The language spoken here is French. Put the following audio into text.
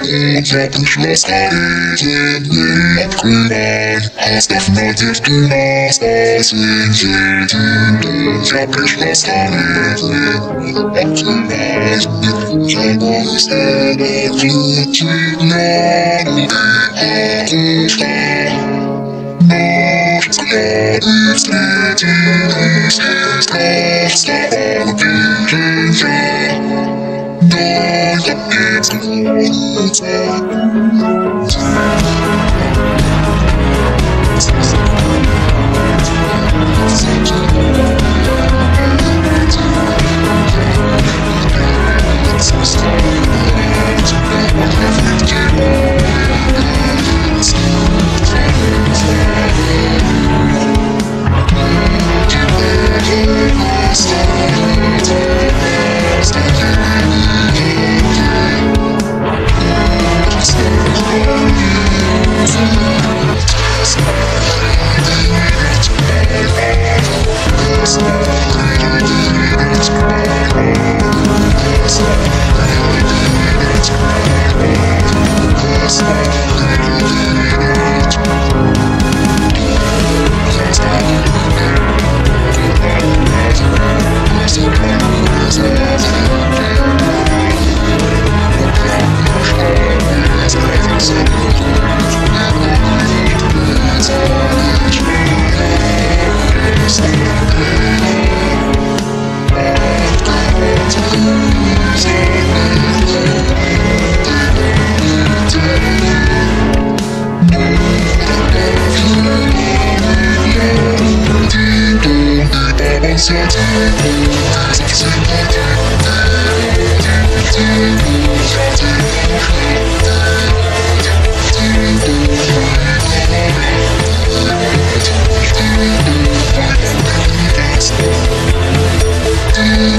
Introductions edited William Crewman Host of Native Tunas As Injil Tunas Introductions edited Optimized with Troubles and a Future Knowledge Understand Most God is letting us Cast off the as you take. Six, seven, eight, nine, ten. you.